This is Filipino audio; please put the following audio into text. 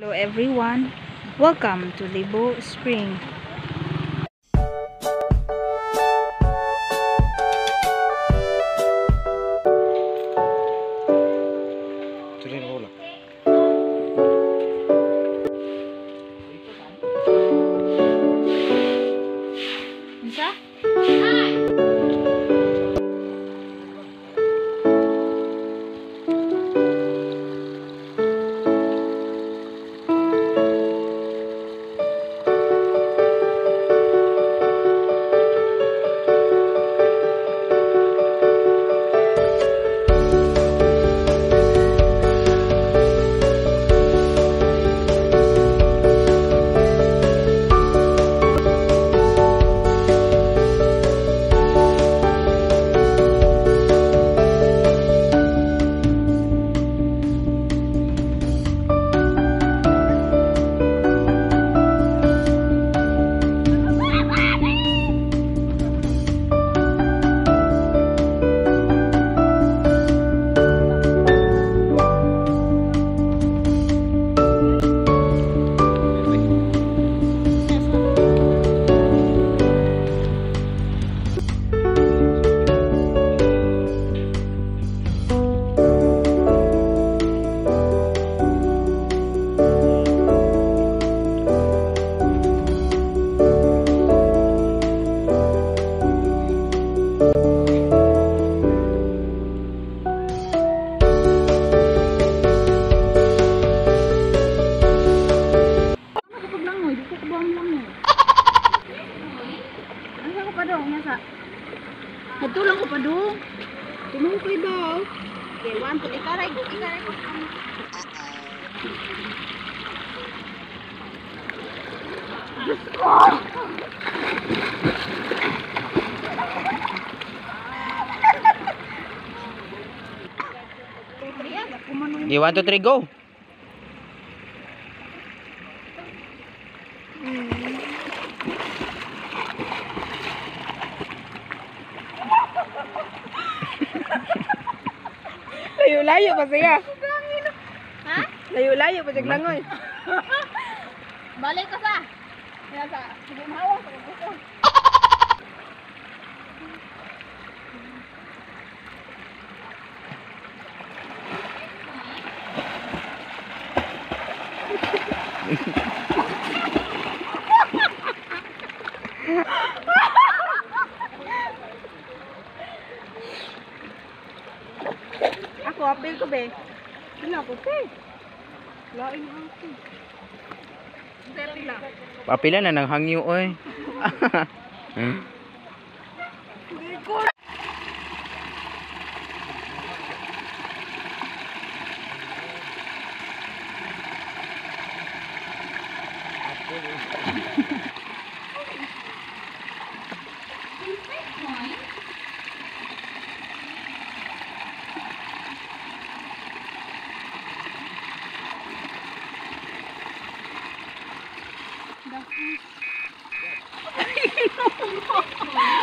Hello everyone, welcome to Libo Spring. Okay, one, two, ikaray ko, ikaray ko. Okay, one, two, three, go. Layo-layo pa siya. Ha? Layo-layo pa siya langoy. Balik ka sa. Kaya sa, sige mahawa be. Wala ko te. Lain ako. Papila na nang hangyo oy. Hmm? Ay,